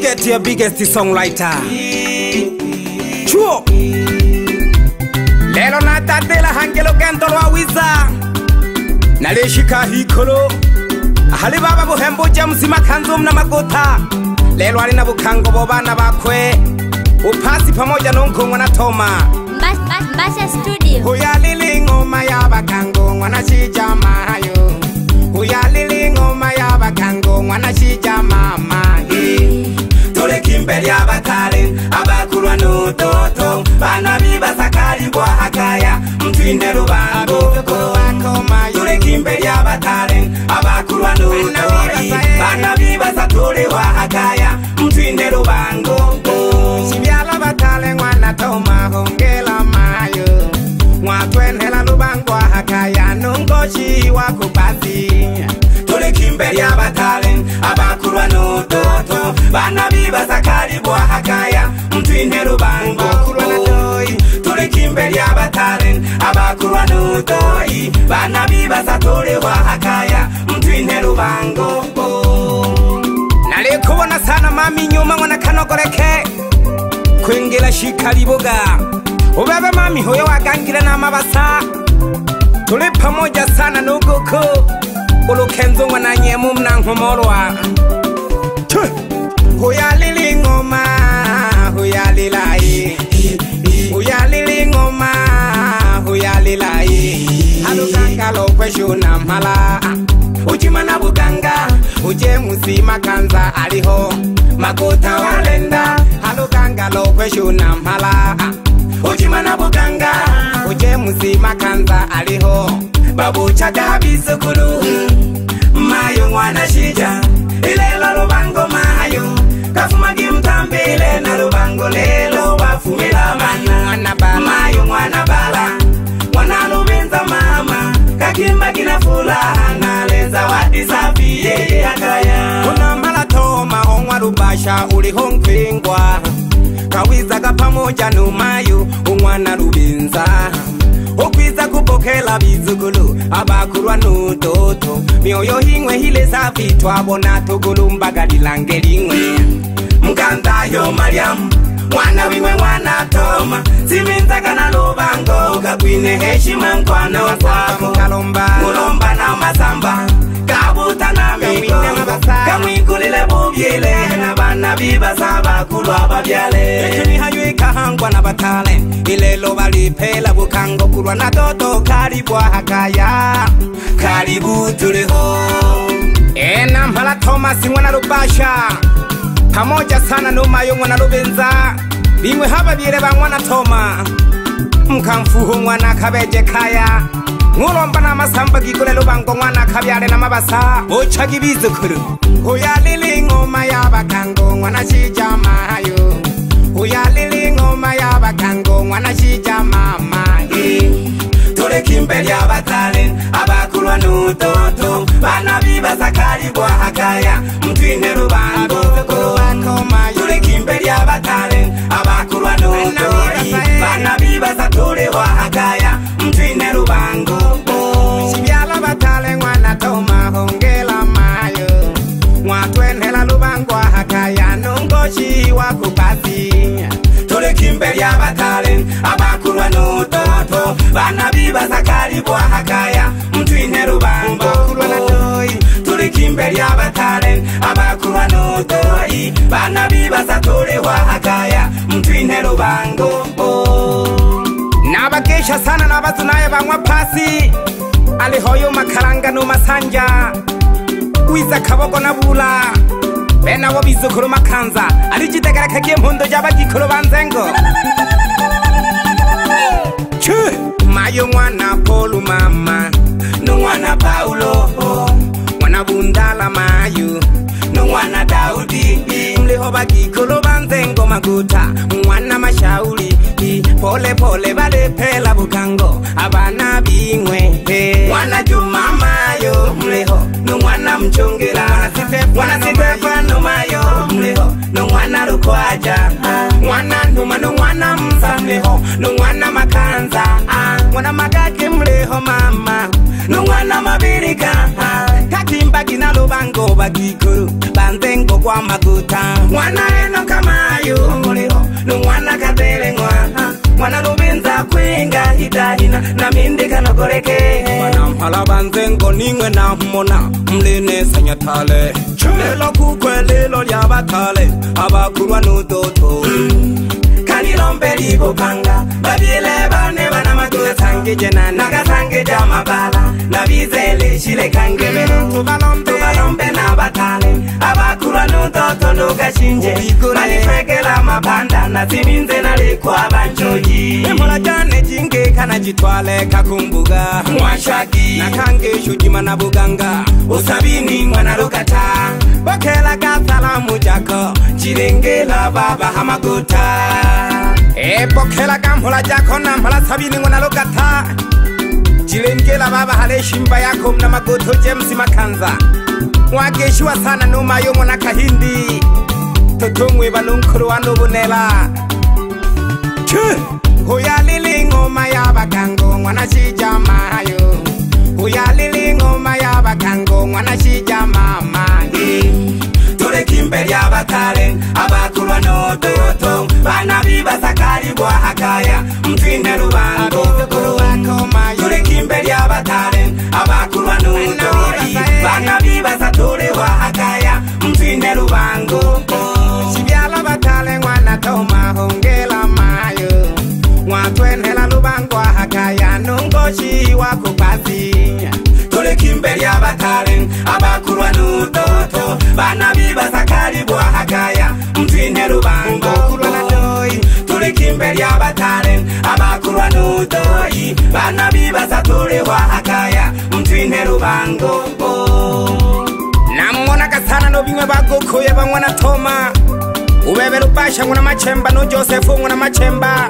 get your biggest songwriter. Chuo lelo natatela hangelo gendo lwa wiza nalishika hikolo hali baba buhembo jamusi makanzo mna magota lelo alina bukango bobana bakwe upasi pamoja nonkongwa na toma Basha studio huyalili ngoma ya bakango mwana shija mayo huyalili ngoma ya bakango mwana shija mama imberi yavatare avakurwa nototo vana vivasakarigwa akaya mutwinde ruvango tureka imberi yavatare avakurwa notori vana vivasatorewa akaya mutwinde ruvango mwatwenhela lubangwa akaya nongochiwa kubazi kumurika imbere y'abatari abakurwa n'udodo bana bibaza karibu ahakaya mtu ine rubango kurwa na bana mtu ine kubona sana mama inyuma ngo nakanogoreke ubebe mami huyo n'amabasa tuli pamoja sana nuguku olukhenzo ngwananyemo mnanghomolwa alukangalokweshuna mhala ucimana buganga uje musi makanza aliho makuta walenda alukangalokweshuna mhala ucimana buganga uje musi makanza aliho babuchatabisukulu mayo mwana shija ilelo lubango mayo kafumagi mtambile na lubango lelo wafumila manamayo mwana bala mwana lubinza mama kakimba kina fulaha na leza wadisafi yeye akaya unamalatoma onwa lubasha uliho mkwingwa kawizaka pamoja numayo umwana lubinza okwiza kubokela bizukulu abakulwa nototo mioyo hingwe hile safi twabona togulumbaga lilange lingwe mkanzayo mariam mwana wingwe mwana toma siminzaga na lubango kakwine heshima nkwana wasako mulomba na masamba kabuta na mio kamwikulile mubyile na bana bibaza bakulu ababyale ekinihanywe kahangwa na batale ilelo balipela bukango kulwa na toto kalibwa hakaya kalibu tuliho ena mpala thomasi mwana lubasha pamoja sana numayo mwana lubenza bimwe habavyile ba mwana thoma mkamfuhu mwana kabeje kaya ngulombana masamba gikolelo bangongwana khabyale na mabasa bocha kibizo khuru uya lili ngoma ya bakango ngwana shija mayo uya lili ngoma ya bakango ngwana shija mama e tole kimbe ya batale abakulwa nutoto bana biba zakali bwa akaya mtwinero bango chiwa kupasi tuli kimbeli abatale abakulwa nutoto banabiba zakalibwa hakaya mtwine rubambo tuli kimbeli abatale abakulwa nutoi banabiba zatulihwa hakaya mtwine rubango nabakesha sana nabazunaye banwa pasi alihoyo makaranga numasanja wiza kabogo na bula bene abo bizukuru makanza ari igitegara kagiye mpundo ry'abagikuru banze ngo mayo mwana paul mama n'umwana paul mwana bundala mayo n'umwana dawudi muriho bagikuru banze ngo maguta mwana mashauri pole pole barepera bugango abana b'inkwete mwana ry'umama mchongera mwana sitepa nomayo nomwana rukwaja mwana nduma nomwana msameho nomwana makanza mwana magake mleho mama nomwana mabirika kakimba gina lubango bagikuru banze ngogwa maguta mwana eno kamayo mleho nomwana kadelengwa mwana lubango lelokukwelelo lya bakale abakulwa nototo kanilombe libupanga babile bane bana matuya sangejena nakasangeja mabala nabizele shile kangemeno tubalombe na batale aba emola cyane cinge kanacitwale kakumbuga mwashaki nakange cucima na buganga usabini mwanalokata bokela kasalamu jako cirengela baba hamaguta ebokela kamhola jako na mhola sabini mwanalokata cirengela baba halesimba yako mnamagoto james makanza wakešiwasana noma yo ngwana kahindi thothongwe banonkgolo wa no bonela e go ya le lengoma ya bakango ngwana sija mayo go ya le lengoma ya bakango ngwana sija mamae torekimbeli a bakale a bakolwa no toyotong bana bi basakali boa gakaya mtwinelo bana wa akaya mpinde rubango sibyala batale ngwana toma hongela mayo ngwatwenhela lubango wa akaya nongoshi wa kupasi tulikimbeli ya batale abakulwa nudoto bana bibasakali bwa akaya mpinde rubango tulikimbeli ya batale abakulwa nudoyi bana bibasatuli wa akaya mpinde rubango Mbongo vano vimwe vagokhuye van'wana thoma uvevela upaxa n'wina machemba no josefu n'wina machemba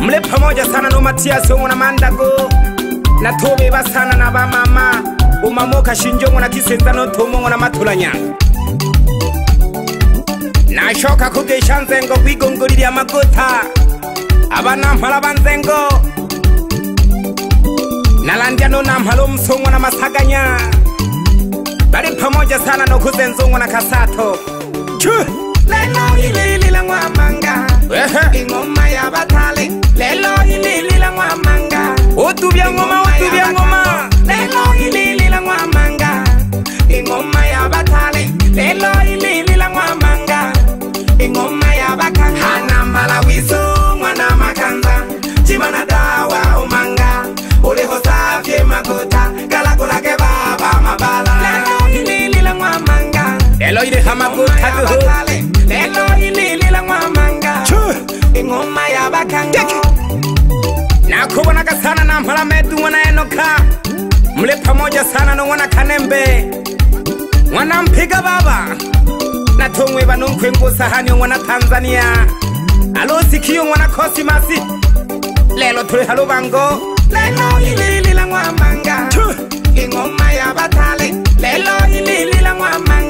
mle pamoja sana no matiyasi n'wina mandako na thovi vasana na vamama umamoka xinjo n'wina tisenza no thomo n'wina mathulanyana na xoka khugexa nzengo kuigongoliri ya makutha ava namhala va nzengo na landya no namhala omsu n'wina masakanyana bari pamoja sana nukuze nzungu na kasato Chuh. lelo hili lilanwamanga ingoma ya batali lelo hili lilanwamanga utubya ngoma utubya ngoma lelo hili lilanwamanga ingoma ya batali lelo hili lelo ilili lamwamanga ingoma yabakhango nakhubona kasana namphalamete ngwana enokha mlepha moja sana nongwana khanembe ngwana mphika baba nathongwe banonkhwenkosahani yongwana tanzania alo sikhiyo ngwana khosimasi lelo thole halo bango lelo ilili lamwamanga ingoma yabathale lelo ilili lamwamanga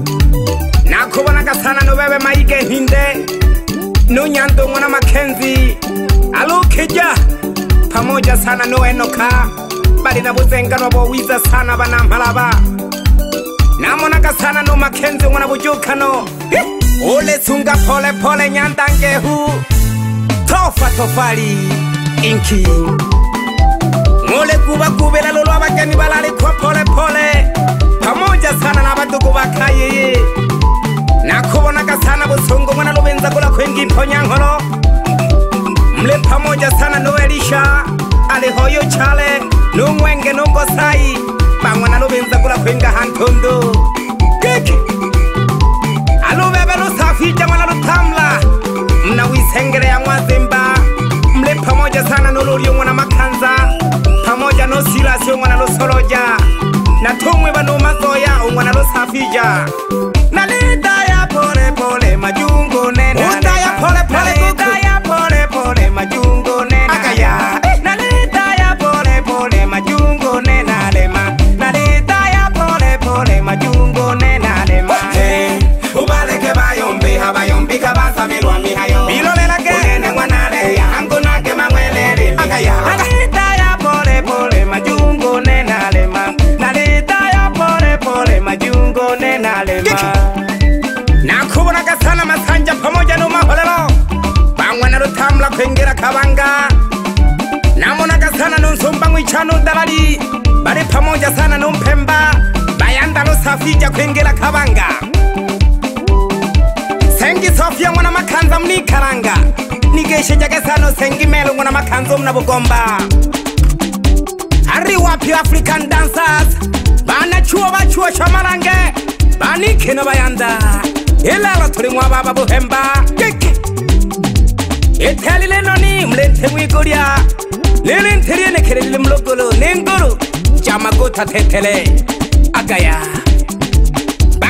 kubona gasana nobebe mayike hinde nunyanto ngona makenzi alukija pamoja sana nuenoka bali na buzenga nwabo wiza sana bana malaba namona gasana nu makenzi ngona bujukano ule tsunga pole pole nyantangehu tofa tofali inki ngole kuba kubela lolwaba ngwana lo soloja na thongwe ba no matsoya o ngwana lo safija mabanga sengisofia ngwana makhanza mniikhalanga nikeshe jake sano sengimelo ngwana makhanza omna bugomba ari wapi african dancers banachuo bachuo sha marange banikhina bayanda ilalo tuli ngwababa buhemba kik ithelilenoni mlenthe mwigulya lilinthiriyenekhelelile mlogolo ninguru jamagutha thethele agaya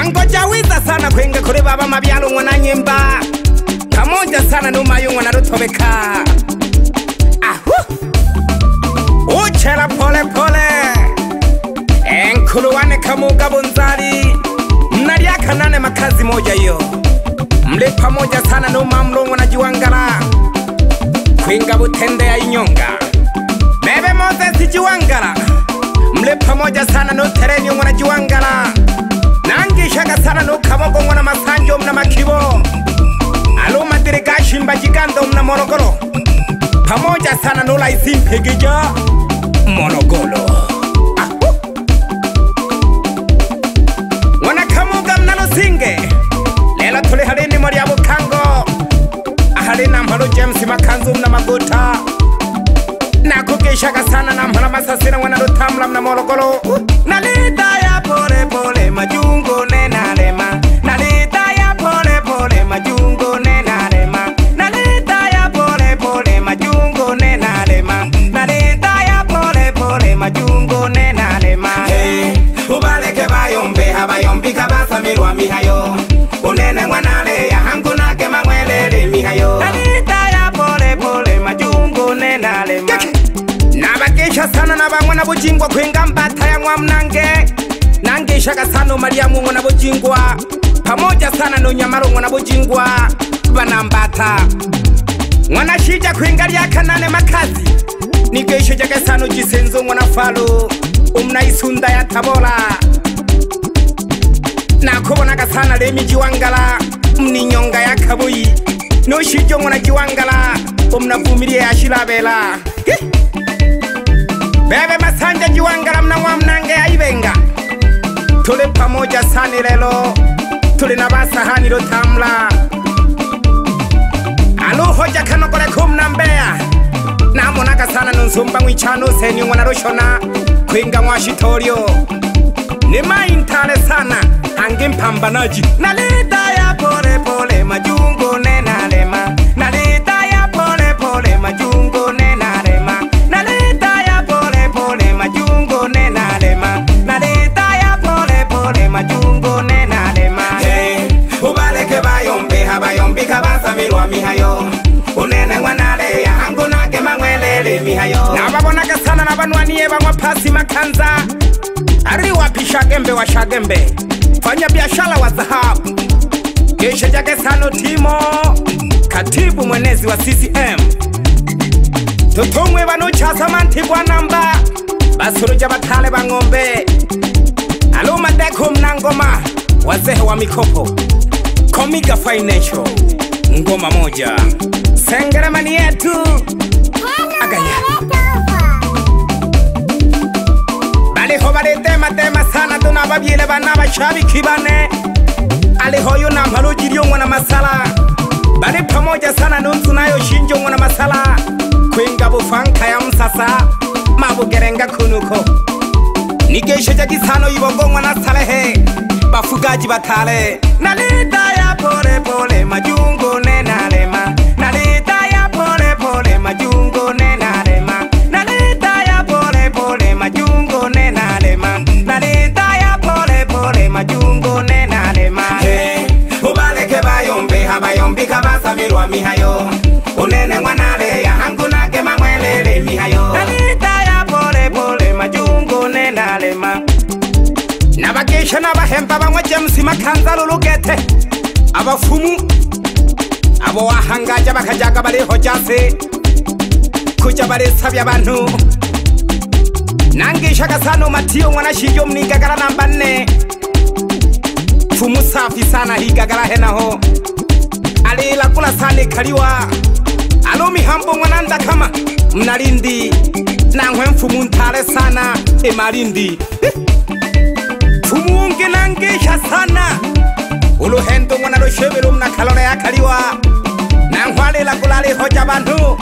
Chango chawiza sana kwenge kuri baba mabyalo ng'wana nyimba Kamonja sana numa yungwa na rutobeka Ahu Uchela pole pole Enkuluwane kamuga bunzari Mnalia nane makazi moja yo Mle pamoja sana numa mlongo na jiwangara Kwinga butende ya inyonga Bebe Moses jiwangara Mle pamoja sana no tereni yungwa na jiwangara ishakatsana nokhavakongwa na masanjo mna makhivo alo matirikaxin vacikando mna morogolo pamoja sana no laisin phekija morogolo ah. ngwana khamuka mna no singe lela thole halini mali ya vukhango ahalina mhalo james makhanzu mna makuta nakukexakatsana na mhala masasina ngwana lothamula mna morogolo uh, na lidai bojingwa kwenga mbata ya mwamnange nangeishaga sano mariamu ngona bojingwa pamoja sana no nyamaro ngona bojingwa banambata ngwana shija kwenga lya kanane makazi nigeisho jaga sano jisenzo ngona falo isunda ya tabola nakubonaga sana lemi jiwangala mninyonga ya kabuyi noshijo ngona jiwangala omnavumiliye ashilabela bebe masanja juwangala mna wa mnange aibenga tuli pamoja sani lelo tuli na basahani lutamla aluho jakanogole kumna mbeya namonaga sana nunsumba ng'wichano useni ng'wana lushona kwinga ng'washitolio ni maintale sana angi mpambanaji na lida ya polepole majungune nababonaga sana nabanwaniye banywa pasi makanza ari wapi shagembe wa shagembe fanya biashara wa dhahabu kesho jake sano timo katibu mwenezi wa ccm tutumwe banuchasa mantibwa namba basuruja batale bang'ombe alumadeku mnangoma wazehe wa mikopo komiga financial ngoma moja sengeremani yetu kanya balego ba letematema sana tona ba biele bana bašhabi khibane a lego yo na malojidio ngwana masala ba lephamoja sana no ntsena yo shintso ngwana masala kgweng ka bofankga ya msasa mabokereng ka khonokho nikešetša ke tshano iboko ngwana tshalehe bafukaji ba thale na leta ya polepole majungu wishe n'abahemba bang'we james makanza rurugete abafumu abo wahangaja bakajaga bariho jase kuja baresabya abantu nangisha gasano matiyo mwanashijo mnigagara namba nne fumu safi sana ho henaho alilakula sane kaliwa alo mihambo mwananda kama mnalindi nangwe mfumu ntare sana emalindi eh. ungilangihasana uluhento ngwana loshevela umnakhalona yakhaliwa nangwalela kulalihoja bantu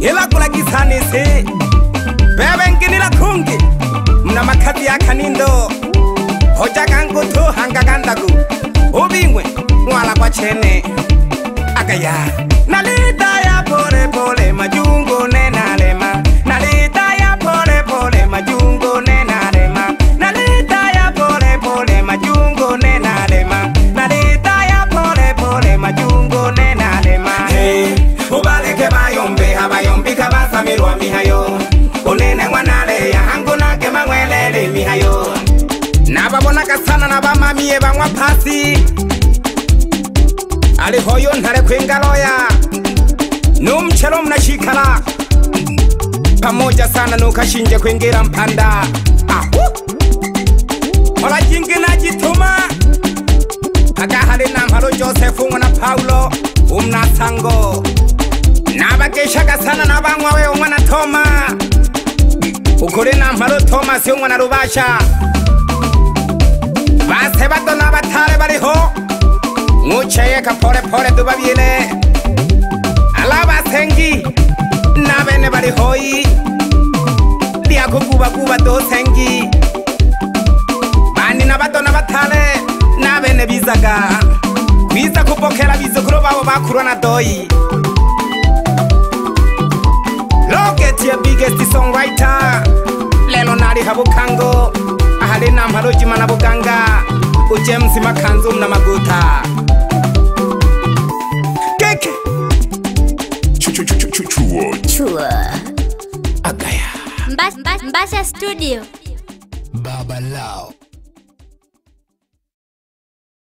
ilakulakisanisi bebe nginila khungi mnamakhati yakhanindo hoja kankuthu hanga kandaku ubingwe ngwala kwachene akaya nalidaya porep chikala pamoja sana nokashinja kwengera mpanda ahu olajingina jituma agahale namhalo josefu ngo na paulo umnasango nabageshaga sana nabanwawe ongwana toma ukole namhalo tomasi ongwana rubasha basebato nabatale baliho ngucheyeka pole pole duba viele alaba sengi na bene bari hoi Dia kukuba kuba to sengi mani na bato na batale na bene bizaga Biza kupokela bizukuru babo bakuru na doi at your biggest songwriter Lelo nari habukango Ahali na mharoji manabuganga Ujemsi makanzu na maguta tour. Agaya. Mbasha, Mbasha Studio. Baba Lao.